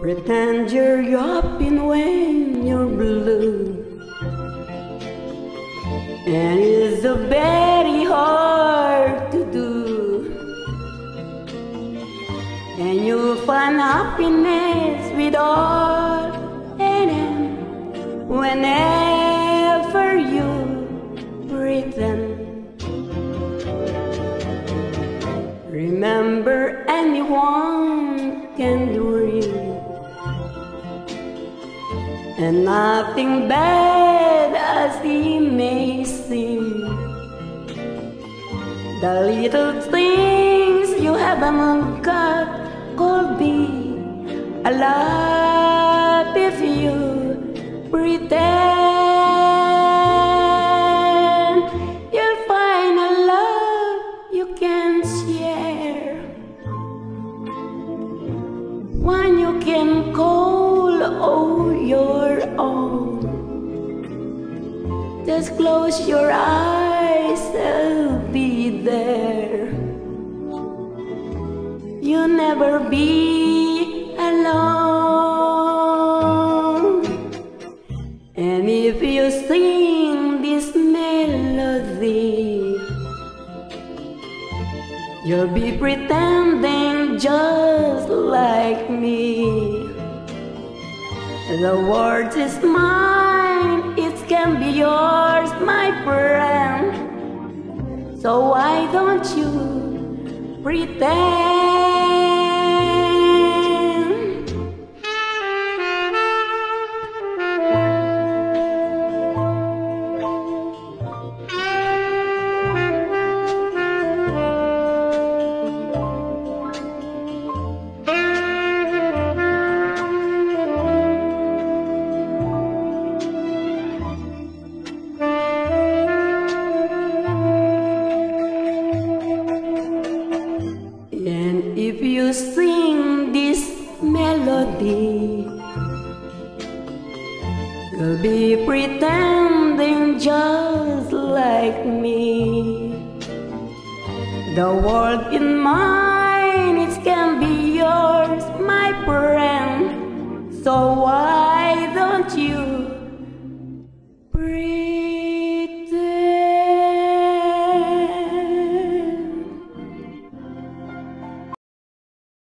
Pretend you're yapping when you're blue. And it's very hard to do. And you'll find happiness with all and whenever anyone can dream and nothing bad as it may seem. The little things you haven't got could be a lot if you pretend. One you can call all your own. Just close your eyes, I'll be there. You'll never be alone. And if you sing this melody, you'll be pretending just like me. The world is mine, it can be yours, my friend. So why don't you pretend? If you sing this melody, you'll be pretending just like me. The world in mine, it can be yours, my friend. So you